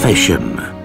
Fashion.